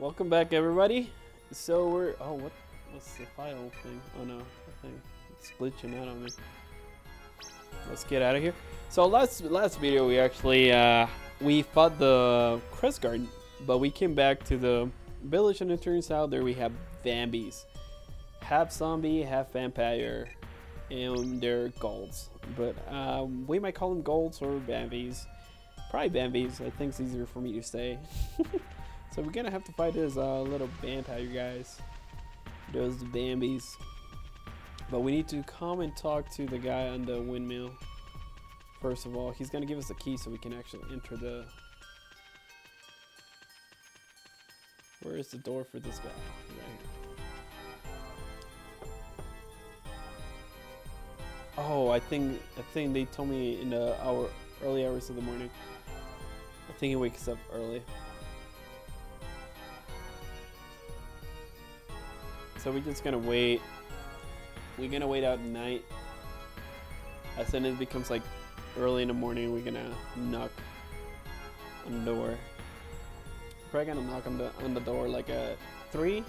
Welcome back, everybody. So we're oh what what's the file thing? Oh no, that thing it's glitching out on me. Let's get out of here. So last last video we actually uh, we fought the crest guard, but we came back to the village and it turns out there we have Vambees, half zombie, half vampire, and they're golds. But um, we might call them golds or Vambees. Probably Bambies. I think it's easier for me to say. so we're gonna have to fight those uh, little vampire guys. Those Bambies. But we need to come and talk to the guy on the windmill. First of all, he's gonna give us the key so we can actually enter the. Where is the door for this guy? Right. Oh, I think I think they told me in the hour early hours of the morning. I think he wakes up early. So we're just gonna wait. We're gonna wait out night. As soon as it becomes like early in the morning, we're gonna knock on the door. Probably gonna knock on the on the door like a three.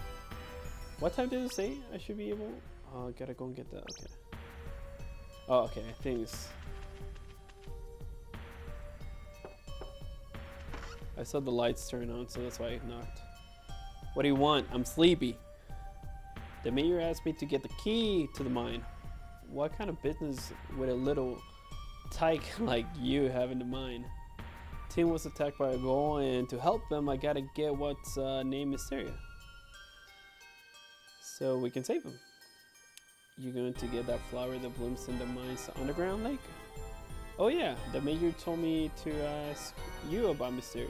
What time did it say I should be able? Oh, gotta go and get that. Okay. Oh, okay. It's I saw the lights turn on, so that's why I knocked. What do you want? I'm sleepy. The mayor asked me to get the key to the mine. What kind of business would a little tyke like you have in the mine? Team was attacked by a ghoul, and to help them, I gotta get what's uh, named Mysteria. So we can save him. You're going to get that flower that blooms in the mine's underground lake? Oh yeah, the mayor told me to ask you about Mysteria.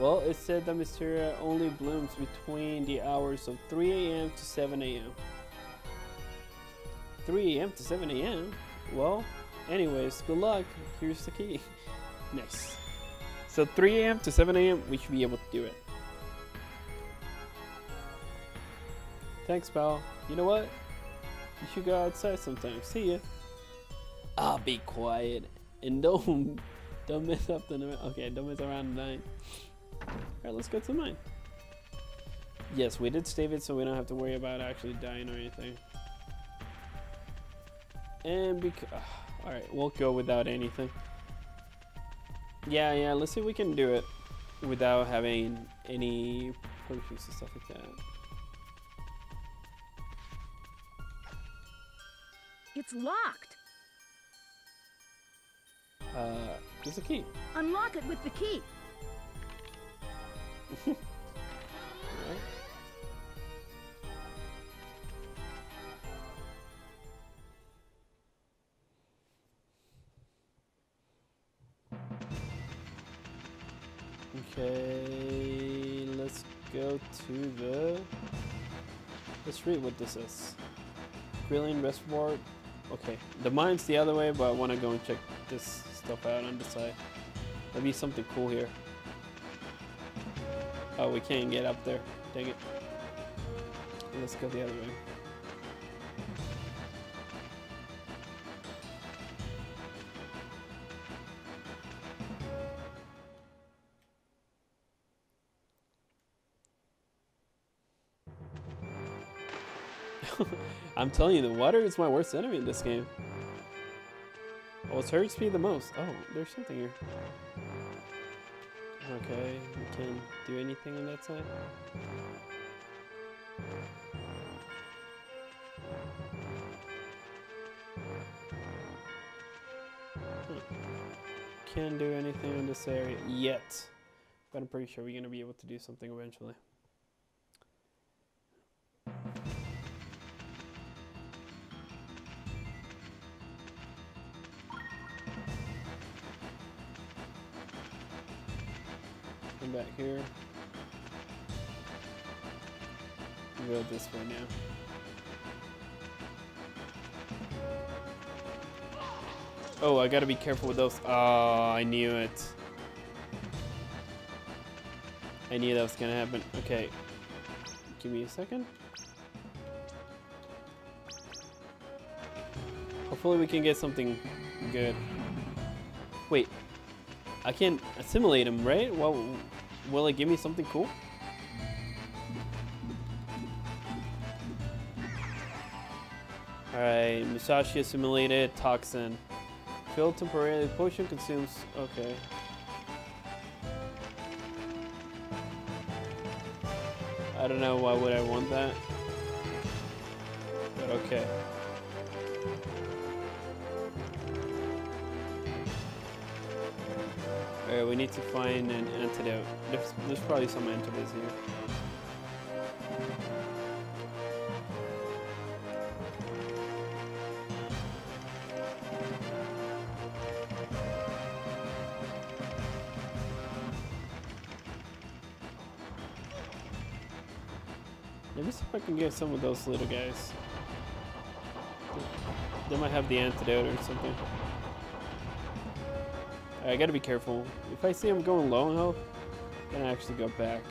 Well, it said that Mysteria uh, only blooms between the hours of 3 a.m. to 7 a.m. 3 a.m. to 7 a.m.? Well, anyways, good luck. Here's the key. nice. So 3 a.m. to 7 a.m. we should be able to do it. Thanks, pal. You know what? You should go outside sometime. See ya. I'll be quiet and don't don't mess up the. Okay, don't mess around tonight. All right, let's go to mine. Yes, we did save it, so we don't have to worry about actually dying or anything. And because, uh, all right, we'll go without anything. Yeah, yeah. Let's see if we can do it without having any potions and stuff like that. It's locked. Uh, there's a key. Unlock it with the key. Okay, let's go to the. Let's read what this is. Grilling Reservoir. Okay, the mine's the other way, but I want to go and check this stuff out on the side. There'll be something cool here. Oh, we can't get up there. Dang it. Let's go the other way. I'm telling you, the water is my worst enemy in this game. Oh, What hurts me the most? Oh, there's something here. Okay, we can't do anything on that side. Can't do anything in this area yet, but I'm pretty sure we're gonna be able to do something eventually. Come back here. Go this way now. Oh, I gotta be careful with those. Oh, I knew it. I knew that was gonna happen. Okay. Give me a second. Hopefully we can get something good. Wait. I can't assimilate him, right? Well, Will it give me something cool? Alright, Musashi assimilated toxin. Feel temporarily, potion consumes. Okay. I don't know why would I want that. But okay. Alright, we need to find an antidote. There's, there's probably some antidotes here. Let me see if I can get some of those little guys. They might have the antidote or something. I gotta be careful. If I see I'm going low on then I actually go back.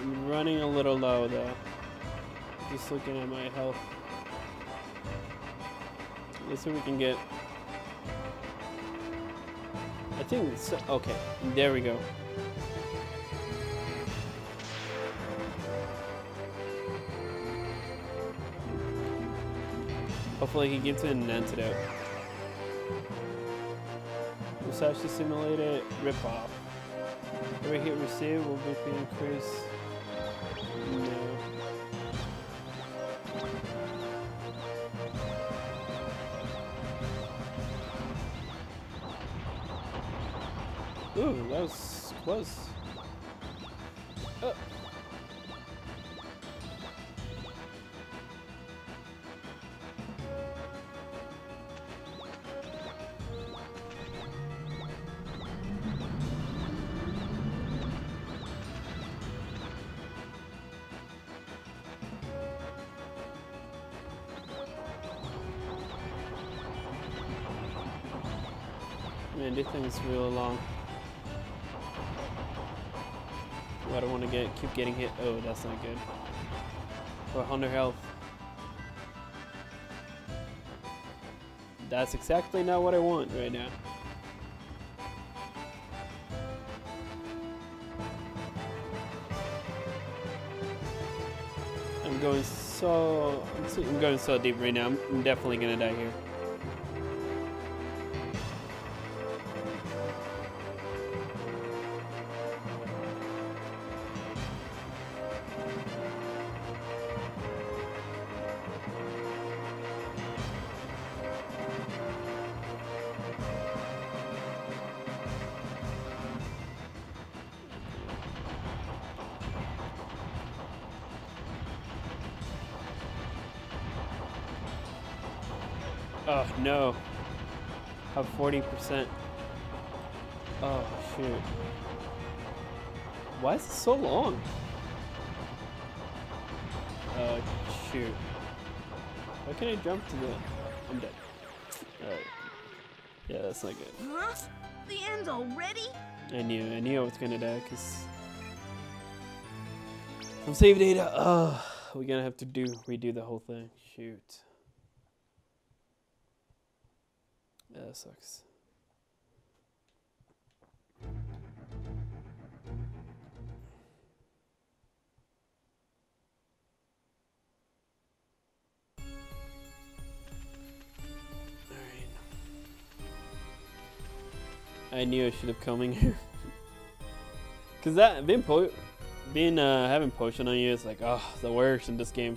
I'm running a little low though. Just looking at my health. Let's see if we can get. I think okay. There we go. Hopefully he gives it an antidote. Musashi simulated rip off. Every hit received will be increased. Man, this thing is real long. Oh, I don't want to get keep getting hit. Oh, that's not good. Or 100 health. That's exactly not what I want right now. I'm going so I'm, going so deep right now. I'm, I'm definitely gonna die here. Have 40%. Oh shoot. Why is it so long? Oh shoot. Why can't I jump to the... I'm dead. Alright. Yeah, that's not good. Huh? The end already? I knew, I knew I was gonna die because from save data. Oh, we're gonna have to do redo the whole thing. Shoot. Yeah, that sucks. I knew I should have coming here. Cause that being po being uh having potion on you is like oh the worst in this game.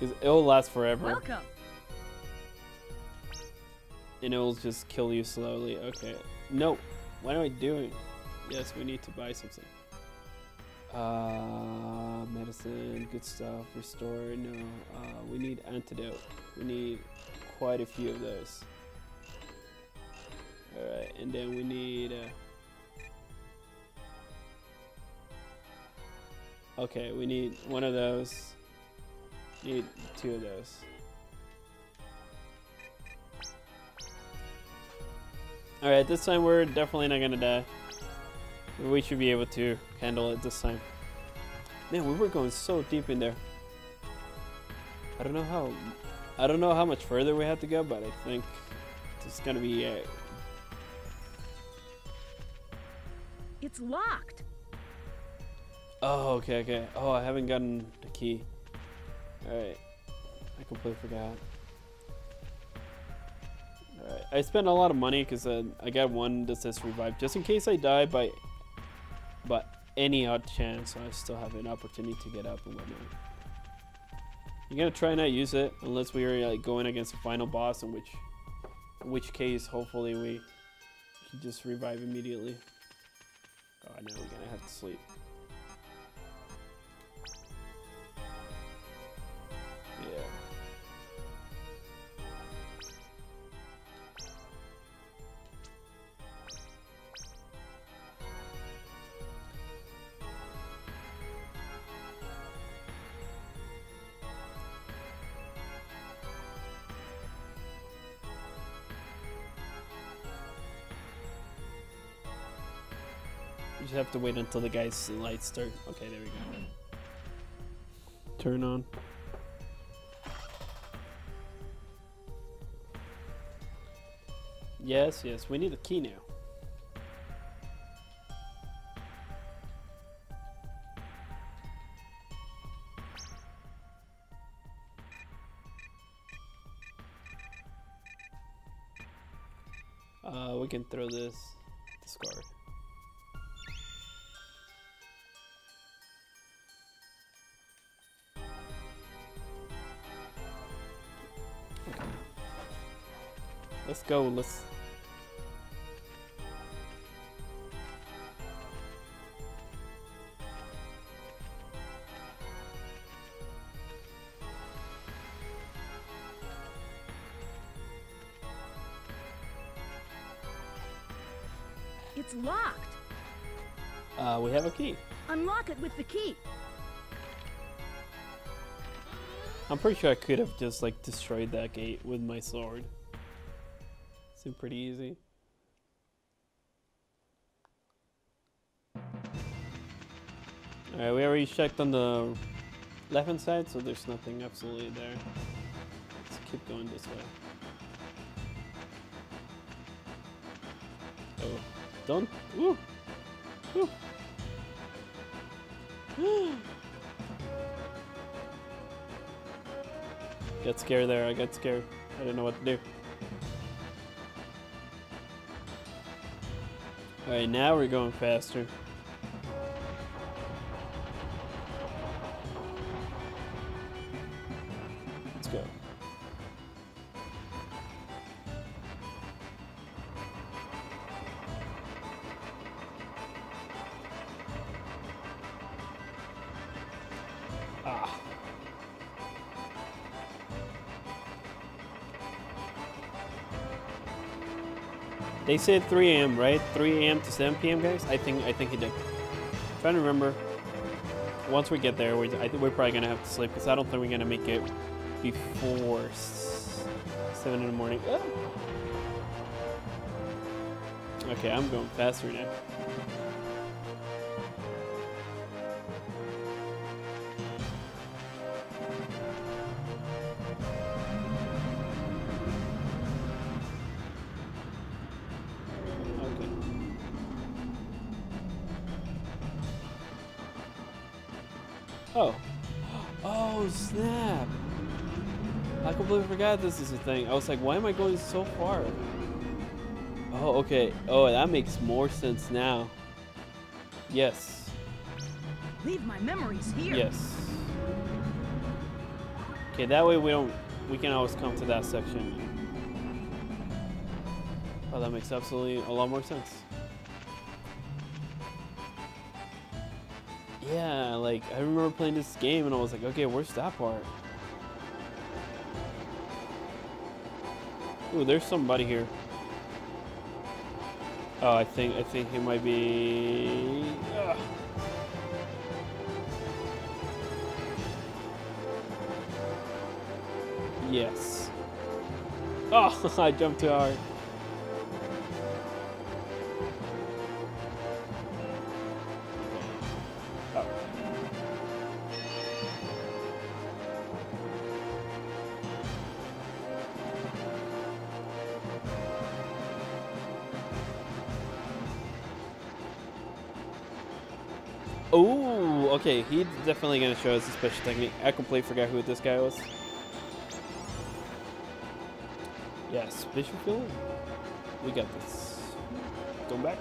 Cause it'll last forever Welcome. And it'll just kill you slowly. Okay. No. What am I doing? Yes, we need to buy something. Uh, medicine, good stuff, restore. No, uh, we need antidote. We need quite a few of those. Alright, and then we need. Uh, okay, we need one of those. Need two of those. Alright, this time we're definitely not gonna die. We should be able to handle it this time. Man, we were going so deep in there. I don't know how. I don't know how much further we have to go, but I think it's gonna be. It's locked. oh, okay, okay. Oh, I haven't gotten the key. Alright. I completely forgot. Alright. I spent a lot of money because uh, I got one that says revive just in case I die by. But any odd chance, I still have an opportunity to get up and whatnot. You're gonna try not use it unless we are like going against the final boss, in which, in which case, hopefully we can just revive immediately. Oh, now we're gonna have to sleep. To wait until the guy's lights start. Okay, there we go. Turn on. Yes, yes, we need a key now. Uh, we can throw this discard. Go. Let's. It's locked. Uh, we have a key. Unlock it with the key. I'm pretty sure I could have just like destroyed that gate with my sword. Seemed pretty easy. Alright, we already checked on the left hand side, so there's nothing absolutely there. Let's keep going this way. Oh, don't. Ooh! Ooh! Got scared there, I got scared. I didn't know what to do. Alright, now we're going faster. They said 3 a.m. right? 3 a.m. to 7 p.m. guys. I think I think he did. I'm trying to remember. Once we get there, we, I think we're probably gonna have to sleep because I don't think we're gonna make it before seven in the morning. Ah. Okay, I'm going faster now. Completely forgot this is a thing. I was like, why am I going so far? Oh, okay. Oh, that makes more sense now. Yes. Leave my memories here. Yes. Okay, that way we don't, we can always come to that section. Oh, that makes absolutely a lot more sense. Yeah, like, I remember playing this game and I was like, okay, where's that part? Ooh, there's somebody here. Oh, I think, I think he might be... Ugh. Yes. Oh, I jumped too hard. Okay. He's definitely gonna show us a special technique. I completely forgot who this guy was. Yes, Bishop Field. We got this. Go back.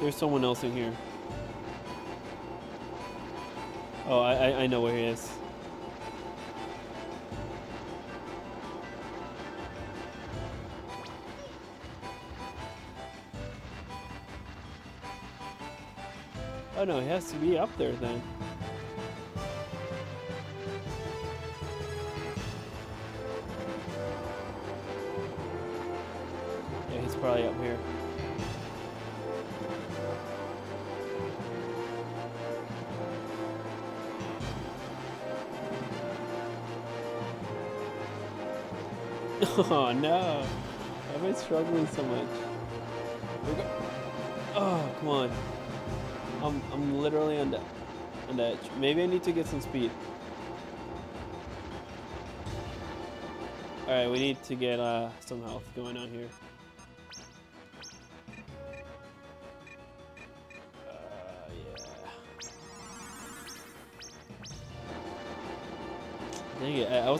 There's someone else in here. I, I, know where he is. Oh no, he has to be up there then. Oh no! Why am I struggling so much? Oh, come on. I'm, I'm literally on the, on the edge. Maybe I need to get some speed. Alright, we need to get uh, some health going on here.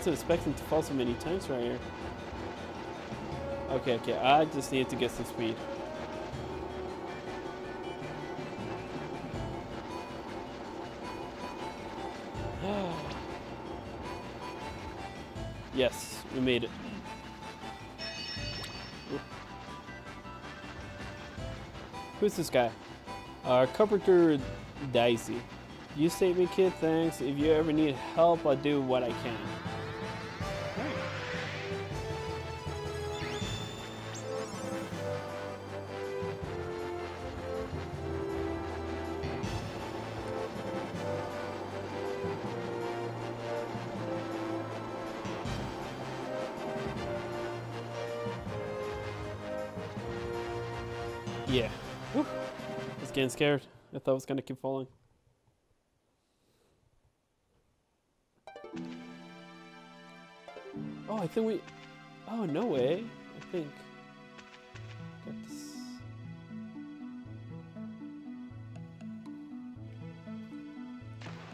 Wasn't expecting to fall so many times right here. Okay, okay, I just need to get some speed. yes, we made it. Who's this guy? Uh, Carpenter Dicey. You saved me, kid. Thanks. If you ever need help, I'll do what I can. Getting scared. I thought I was gonna keep falling. Oh, I think we. Oh, no way. I think.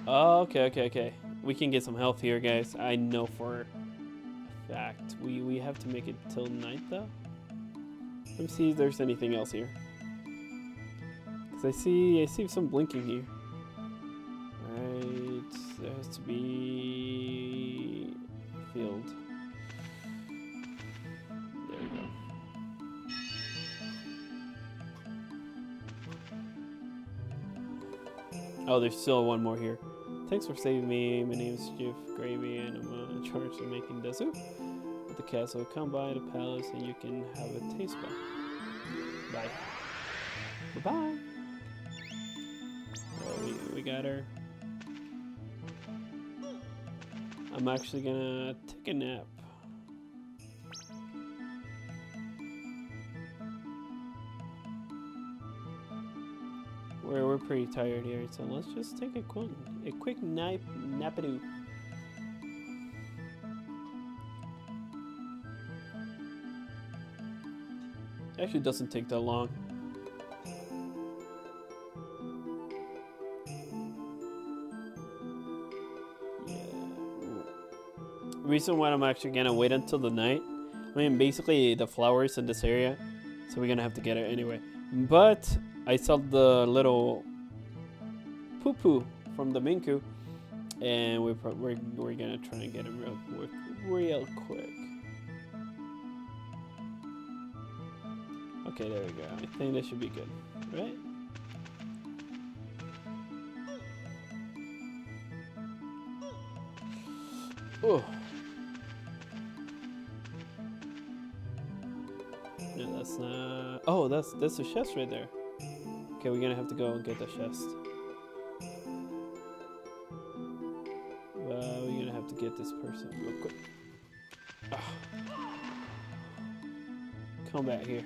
Oh, okay, okay, okay. We can get some health here, guys. I know for a fact. We we have to make it till night, though. Let me see if there's anything else here. I see I see some blinking here. Right, there has to be field. There we go. Oh, there's still one more here. Thanks for saving me. My name is Chief Gravie, and I'm in charge of making soup at the castle. Come by the palace, and you can have a taste. Bye. Bye got her. I'm actually gonna take a nap. We're, we're pretty tired here, so let's just take a quick a quick nap napadoo. Actually, doesn't take that long. Reason why I'm actually gonna wait until the night. I mean, basically the flowers in this area, so we're gonna have to get it anyway. But I saw the little poo poo from the Minku, and we're we're we're gonna try and get it real quick, real quick. Okay, there we go. I think that should be good, right? Oh. Oh, that's that's the chest right there. Okay, we're gonna have to go and get the chest. Well, we're gonna have to get this person real quick. Ah. Come back here.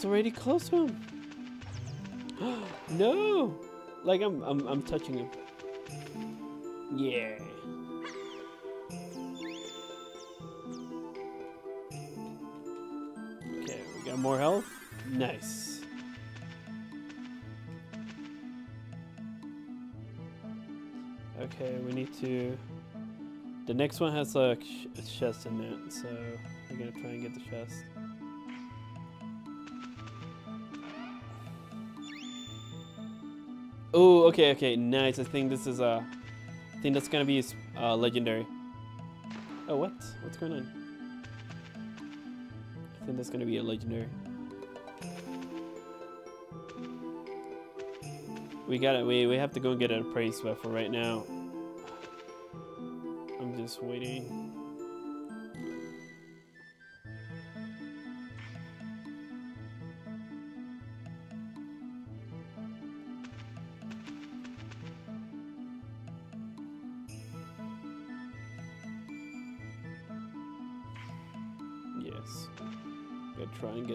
Was already close to him. no! Like I'm, I'm, I'm touching him. Yeah. Okay, we got more health. Nice. Okay, we need to. The next one has a, a chest in it, so we're gonna try and get the chest. Oh, okay, okay, nice. I think this is a. I think that's gonna be uh, legendary. Oh, what? What's going on? I think that's gonna be a legendary. We got it. We we have to go and get a praise but for right now. I'm just waiting.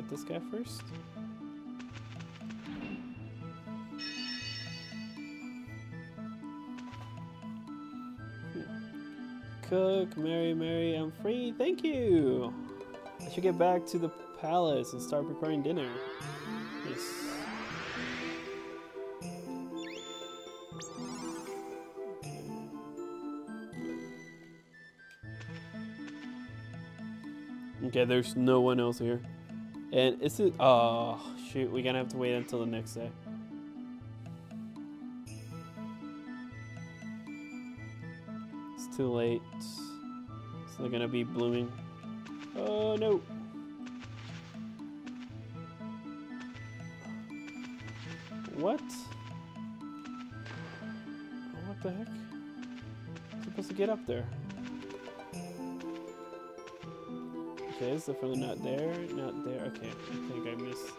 Get this guy first. Cook, Mary, Mary, I'm free. Thank you. I should get back to the palace and start preparing dinner. Yes. Okay, there's no one else here. And is it? Oh, shoot. We're gonna have to wait until the next day. It's too late. It's not gonna be blooming. Oh no. What? What the heck? I'm supposed to get up there. It's definitely not there. Not there. Okay, I think I missed.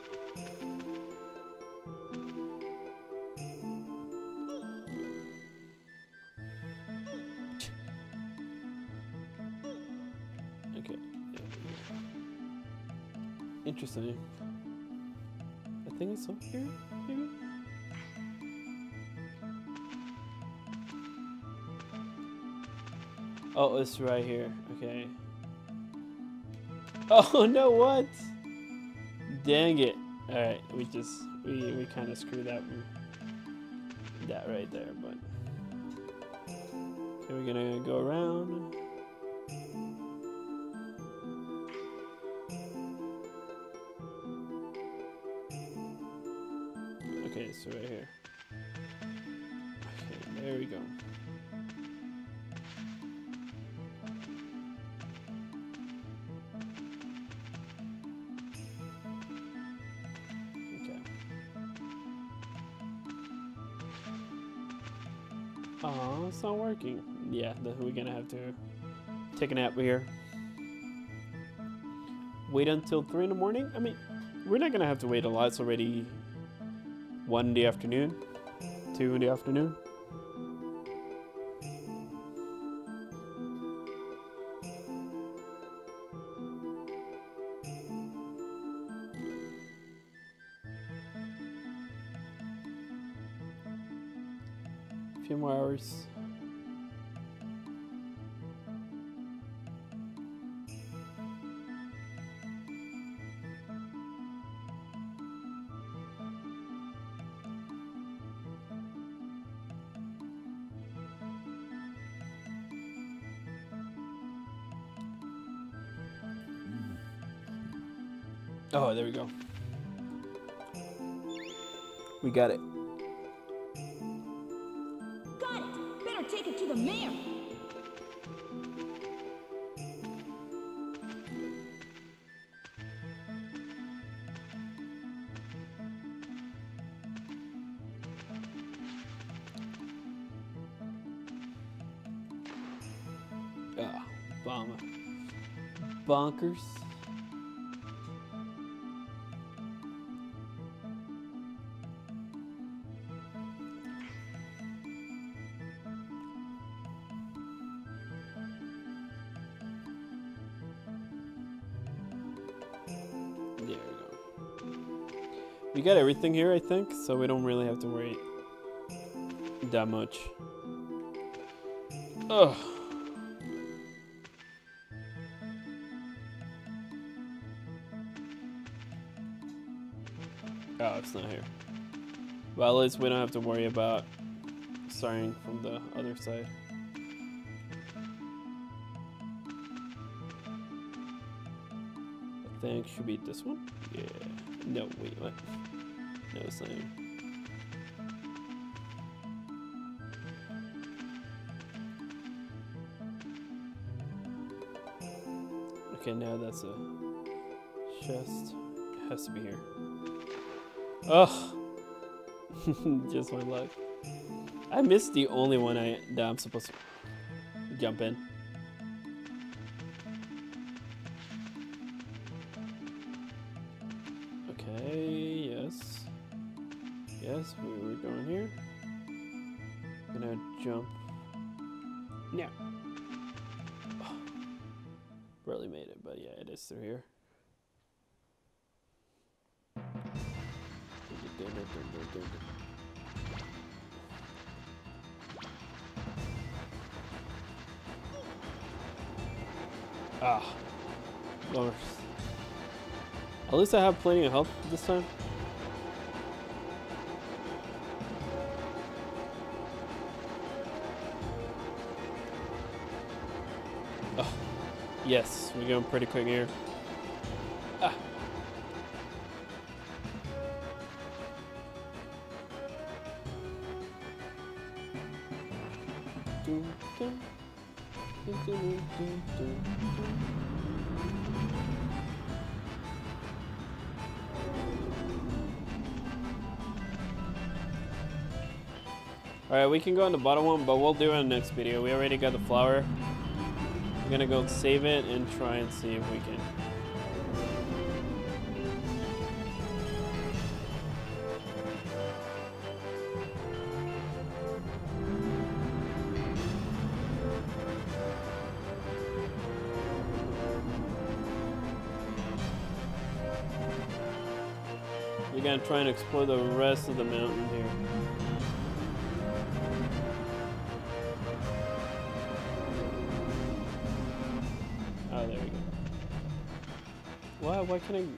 Okay. Interesting. I think it's up here, maybe? Oh, it's right here. Okay. Oh no, what? Dang it. Alright, we just we we kinda screwed up that right there, but we're gonna go around. Okay, so right here. It's not working. Yeah, we're gonna have to take a nap here. Wait until three in the morning. I mean, we're not gonna have to wait a lot. It's already one in the afternoon, two in the afternoon. A few more hours. There we go. We got it. Got it. Better take it to the mayor. Ah, bomber. Bonkers. We got everything here, I think, so we don't really have to worry that much. Ugh. Oh, it's not here. Well, at least we don't have to worry about starting from the other side. I think should be this one. Yeah. No, wait, what? No, it's not here. Okay, now that's a chest. It has to be here. Ugh. Just my luck. I missed the only one I that I'm supposed to jump in. Okay, yes. Yes, we were going here. Gonna jump. No. Barely made it, but yeah, it is through here. Ah, Lord. At least I have plenty of health this time. Oh, yes, we're going pretty quick here. Alright, we can go on the bottom one, but we'll do it in the next video. We already got the flower. I'm gonna go save it and try and see if we can. We're gonna try and explore the rest of the mountain here. Why? Can't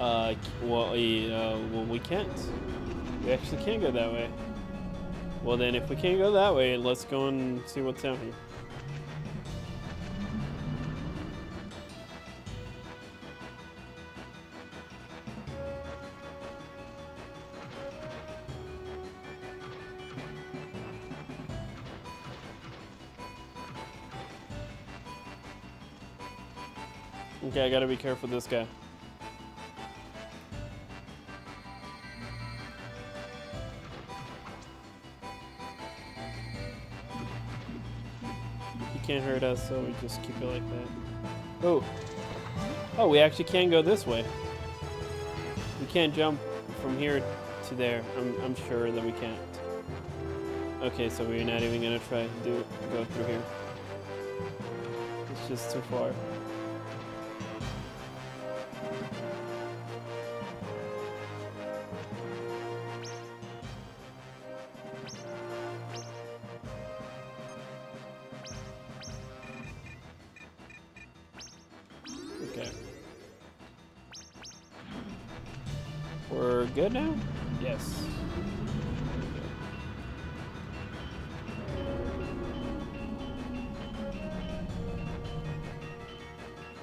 I? Uh, well, uh, well, we can't. We actually can't go that way. Well, then, if we can't go that way, let's go and see what's down here. Okay, I gotta be careful with this guy. He can't hurt us, so we just keep it like that. Oh. Oh, we actually can go this way. We can't jump from here to there. I'm, I'm sure that we can't. Okay, so we're not even gonna try to do go through here. It's just too far. We're good now? Yes.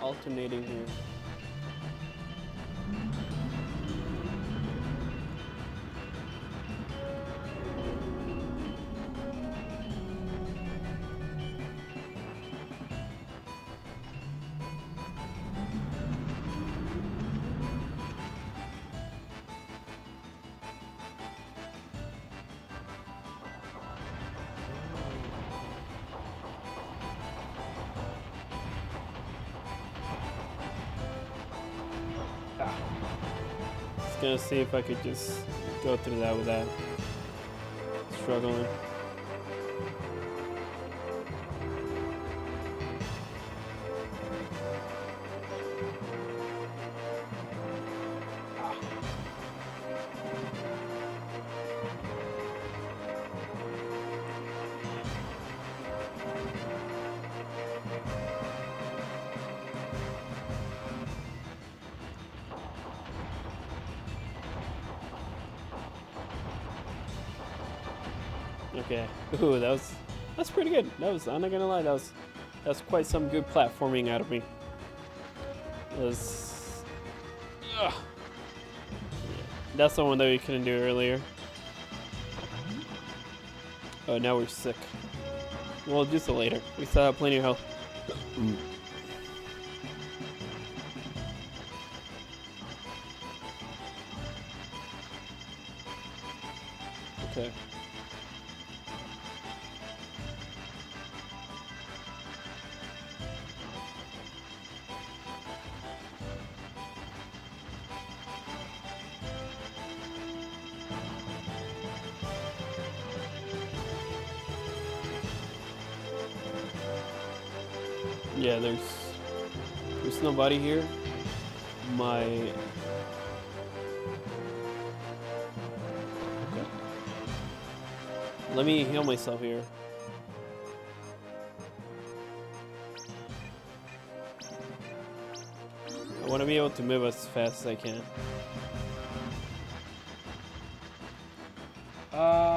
Alternating here. Gonna see if I could just go through that without struggling. Okay. Ooh, that was that's pretty good. That was I'm not gonna lie, that was that's quite some good platforming out of me. It was Ugh. That's the one that we couldn't do earlier. Oh, now we're sick. Well, just later. We still have plenty of health. Mm. Yeah, there's there's nobody here. My okay. Let me heal myself here. I want to be able to move as fast as I can. Uh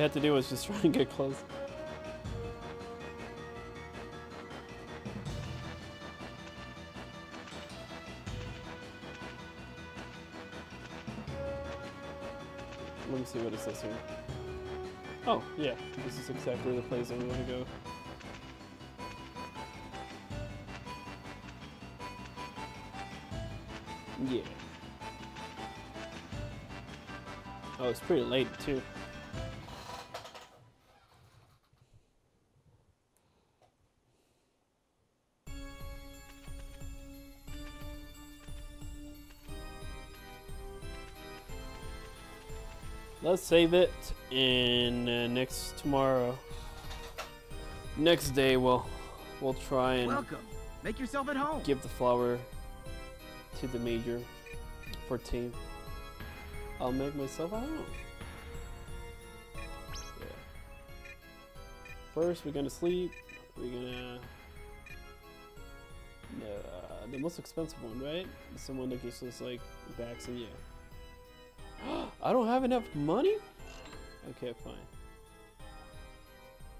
had to do was just try and get close. Let me see what it says here. Oh, yeah, this is exactly the place that we want to go. Yeah. Oh, it's pretty late too. Let's save it and uh, next tomorrow. Next day we'll we'll try and Welcome. Make yourself at home. give the flower to the major for team. I'll make myself at home. Yeah. First, we're gonna sleep. We're gonna the uh, the most expensive one, right? It's the one that gives us like backs and yeah. I don't have enough money. Okay, fine.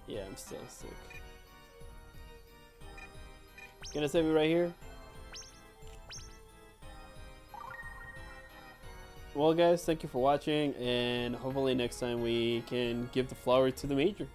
Yeah, I'm still sick. Gonna save it right here. Well, guys, thank you for watching, and hopefully next time we can give the flower to the major.